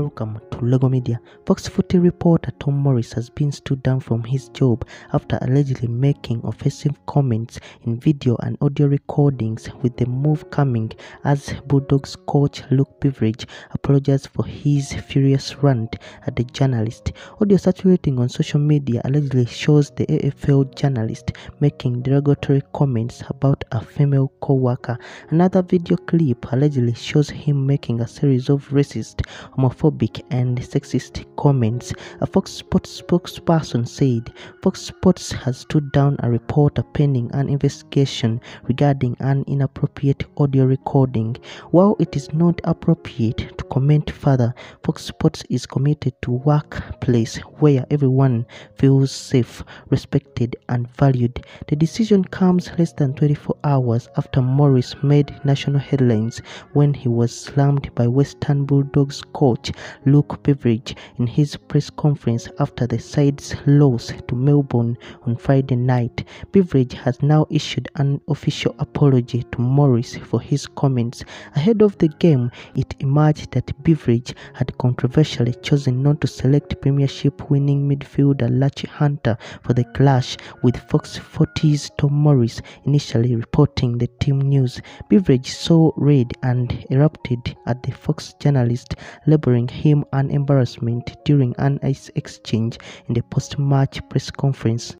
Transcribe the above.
Welcome to Lego Media. Fox Footy reporter Tom Morris has been stood down from his job after allegedly making offensive comments in video and audio recordings, with the move coming as Bulldogs coach Luke Beveridge apologized for his furious rant at the journalist. Audio circulating on social media allegedly shows the AFL journalist making derogatory comments about a female co-worker. Another video clip allegedly shows him making a series of racist homophobic and sexist comments. A Fox Sports spokesperson said Fox Sports has stood down a reporter pending an investigation regarding an inappropriate audio recording. While it is not appropriate to comment further, Fox Sports is committed to workplace where everyone feels safe, respected and valued. The decision comes less than 24 hours after Morris made national headlines when he was slammed by Western Bulldogs coach Luke Beveridge in his press conference after the side's loss to Melbourne on Friday night. Beveridge has now issued an official apology to Morris for his comments. Ahead of the game, it emerged that Beveridge had controversially chosen not to select Premiership winning midfielder Lachie Hunter for the clash, with Fox Footy's Tom Morris initially reporting the team news. Beveridge saw red and erupted at the Fox journalist, him an embarrassment during an ice exchange in the post-match press conference.